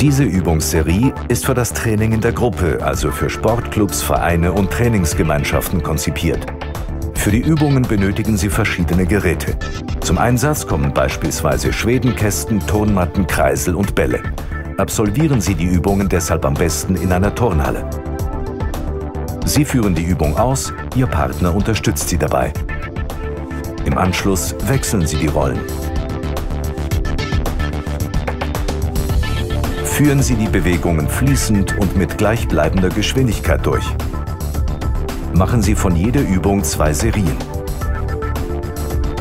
Diese Übungsserie ist für das Training in der Gruppe, also für Sportclubs, Vereine und Trainingsgemeinschaften konzipiert. Für die Übungen benötigen Sie verschiedene Geräte. Zum Einsatz kommen beispielsweise Schwedenkästen, Turnmatten, Kreisel und Bälle. Absolvieren Sie die Übungen deshalb am besten in einer Turnhalle. Sie führen die Übung aus, Ihr Partner unterstützt Sie dabei. Im Anschluss wechseln Sie die Rollen. Führen Sie die Bewegungen fließend und mit gleichbleibender Geschwindigkeit durch. Machen Sie von jeder Übung zwei Serien.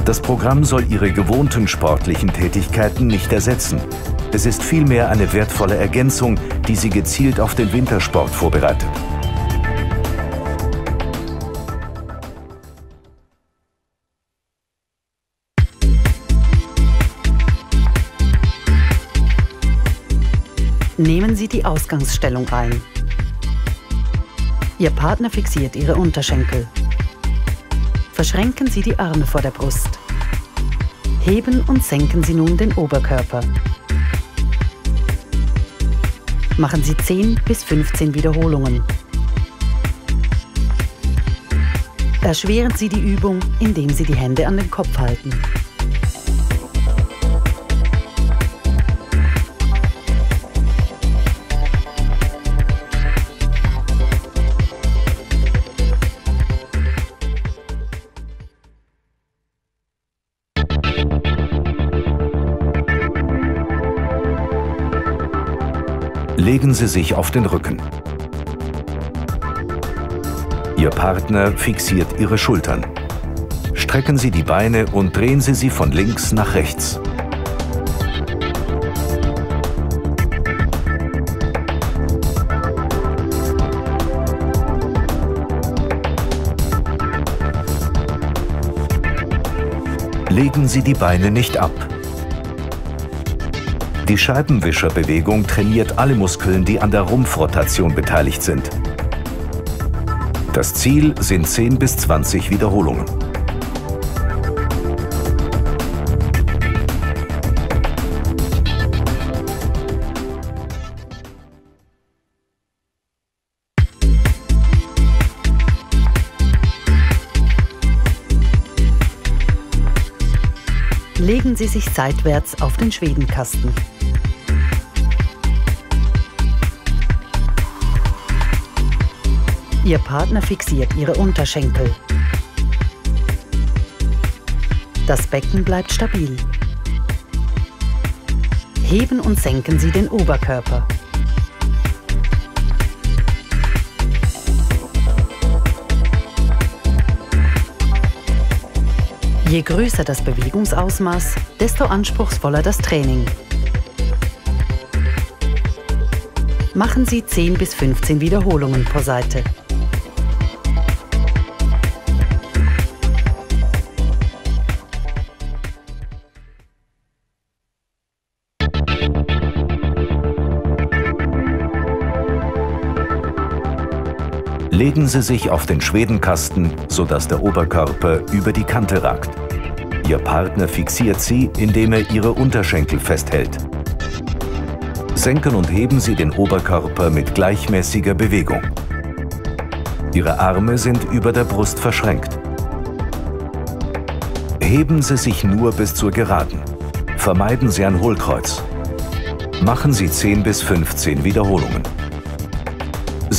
Das Programm soll Ihre gewohnten sportlichen Tätigkeiten nicht ersetzen. Es ist vielmehr eine wertvolle Ergänzung, die Sie gezielt auf den Wintersport vorbereitet. Sie die Ausgangsstellung ein. Ihr Partner fixiert Ihre Unterschenkel. Verschränken Sie die Arme vor der Brust. Heben und senken Sie nun den Oberkörper. Machen Sie 10 bis 15 Wiederholungen. Erschweren Sie die Übung, indem Sie die Hände an den Kopf halten. Legen Sie sich auf den Rücken. Ihr Partner fixiert Ihre Schultern. Strecken Sie die Beine und drehen Sie sie von links nach rechts. Legen Sie die Beine nicht ab. Die Scheibenwischerbewegung trainiert alle Muskeln, die an der Rumpfrotation beteiligt sind. Das Ziel sind 10 bis 20 Wiederholungen. Legen Sie sich seitwärts auf den Schwedenkasten. Ihr Partner fixiert Ihre Unterschenkel. Das Becken bleibt stabil. Heben und senken Sie den Oberkörper. Je größer das Bewegungsausmaß, desto anspruchsvoller das Training. Machen Sie 10 bis 15 Wiederholungen pro Seite. Legen Sie sich auf den Schwedenkasten, sodass der Oberkörper über die Kante ragt. Ihr Partner fixiert Sie, indem er Ihre Unterschenkel festhält. Senken und heben Sie den Oberkörper mit gleichmäßiger Bewegung. Ihre Arme sind über der Brust verschränkt. Heben Sie sich nur bis zur Geraden. Vermeiden Sie ein Hohlkreuz. Machen Sie 10 bis 15 Wiederholungen.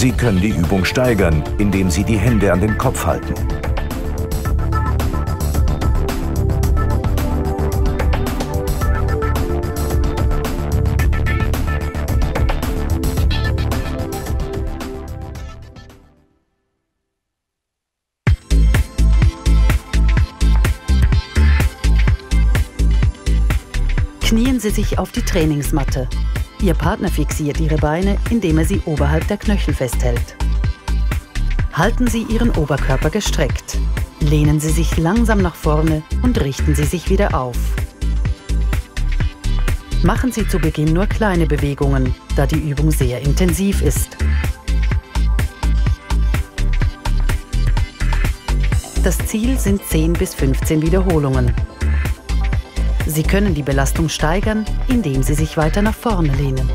Sie können die Übung steigern, indem Sie die Hände an den Kopf halten. Knien Sie sich auf die Trainingsmatte. Ihr Partner fixiert Ihre Beine, indem er sie oberhalb der Knöchel festhält. Halten Sie Ihren Oberkörper gestreckt. Lehnen Sie sich langsam nach vorne und richten Sie sich wieder auf. Machen Sie zu Beginn nur kleine Bewegungen, da die Übung sehr intensiv ist. Das Ziel sind 10 bis 15 Wiederholungen. Sie können die Belastung steigern, indem Sie sich weiter nach vorne lehnen.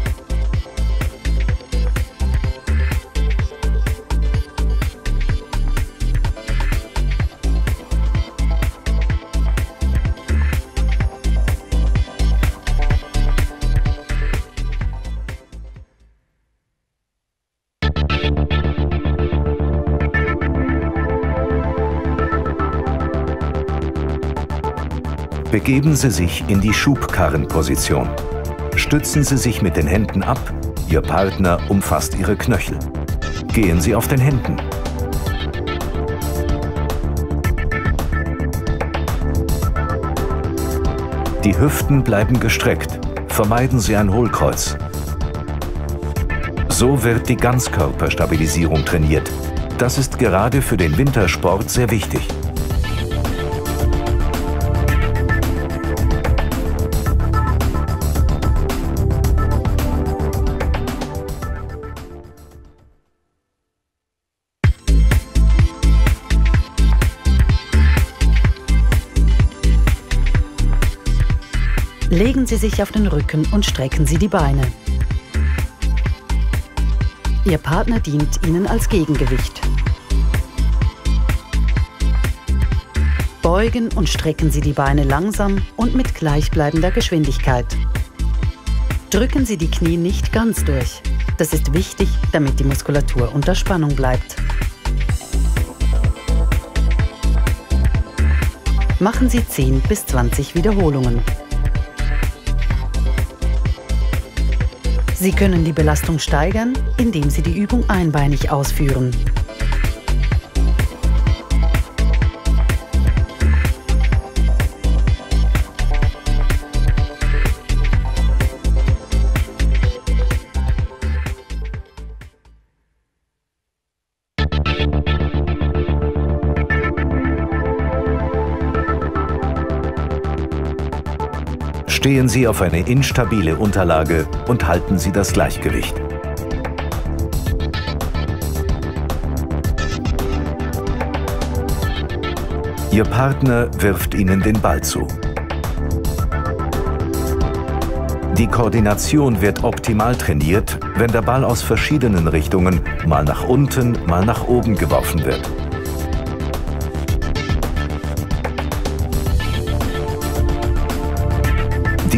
Begeben Sie sich in die Schubkarrenposition. Stützen Sie sich mit den Händen ab, Ihr Partner umfasst Ihre Knöchel. Gehen Sie auf den Händen. Die Hüften bleiben gestreckt. Vermeiden Sie ein Hohlkreuz. So wird die Ganzkörperstabilisierung trainiert. Das ist gerade für den Wintersport sehr wichtig. Legen Sie sich auf den Rücken und strecken Sie die Beine. Ihr Partner dient Ihnen als Gegengewicht. Beugen und strecken Sie die Beine langsam und mit gleichbleibender Geschwindigkeit. Drücken Sie die Knie nicht ganz durch. Das ist wichtig, damit die Muskulatur unter Spannung bleibt. Machen Sie 10 bis 20 Wiederholungen. Sie können die Belastung steigern, indem Sie die Übung einbeinig ausführen. Stehen Sie auf eine instabile Unterlage und halten Sie das Gleichgewicht. Ihr Partner wirft Ihnen den Ball zu. Die Koordination wird optimal trainiert, wenn der Ball aus verschiedenen Richtungen, mal nach unten, mal nach oben geworfen wird.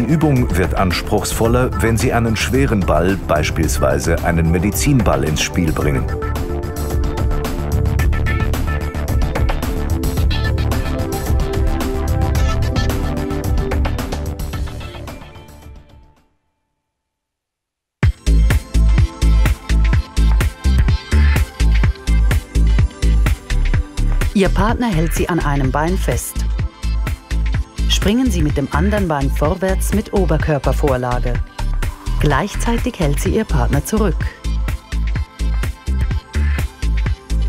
Übung wird anspruchsvoller, wenn Sie einen schweren Ball, beispielsweise einen Medizinball, ins Spiel bringen. Ihr Partner hält sie an einem Bein fest. Springen Sie mit dem anderen Bein vorwärts mit Oberkörpervorlage. Gleichzeitig hält sie Ihr Partner zurück.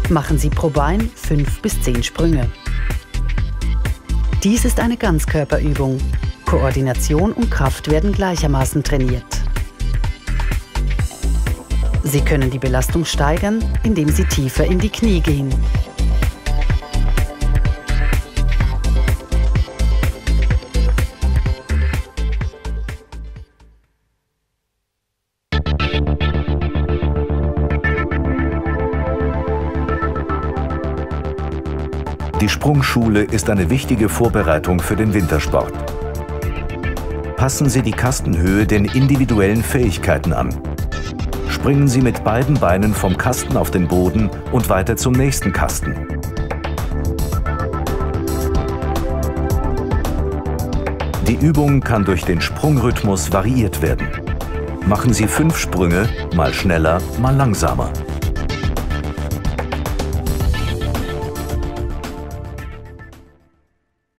Machen Sie pro Bein 5 bis 10 Sprünge. Dies ist eine Ganzkörperübung. Koordination und Kraft werden gleichermaßen trainiert. Sie können die Belastung steigern, indem Sie tiefer in die Knie gehen. Die Sprungschule ist eine wichtige Vorbereitung für den Wintersport. Passen Sie die Kastenhöhe den individuellen Fähigkeiten an. Springen Sie mit beiden Beinen vom Kasten auf den Boden und weiter zum nächsten Kasten. Die Übung kann durch den Sprungrhythmus variiert werden. Machen Sie fünf Sprünge, mal schneller, mal langsamer.